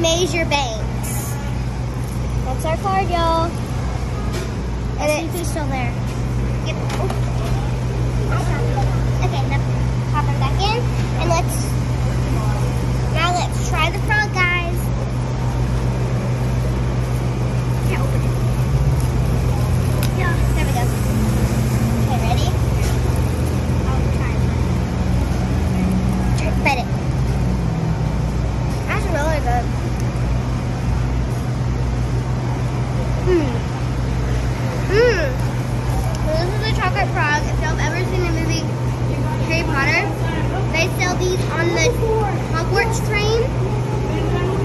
Major Banks. That's our card, y'all. And it's still there. On the Hogwarts train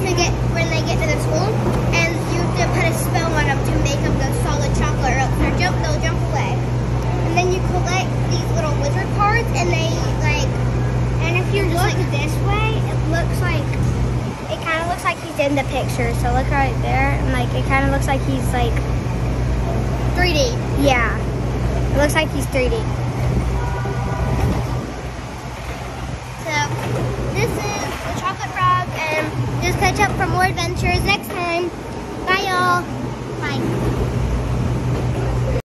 to get when they get to the school, and you have to put a spell on them to make them go solid chocolate, or else they'll jump, they'll jump away. And then you collect these little wizard cards, and they like. And if you look this way, it looks like it kind of looks like he's in the picture. So look right there, and like it kind of looks like he's like 3D. Yeah, it looks like he's 3D. So this is the chocolate frog, and just catch up for more adventures next time.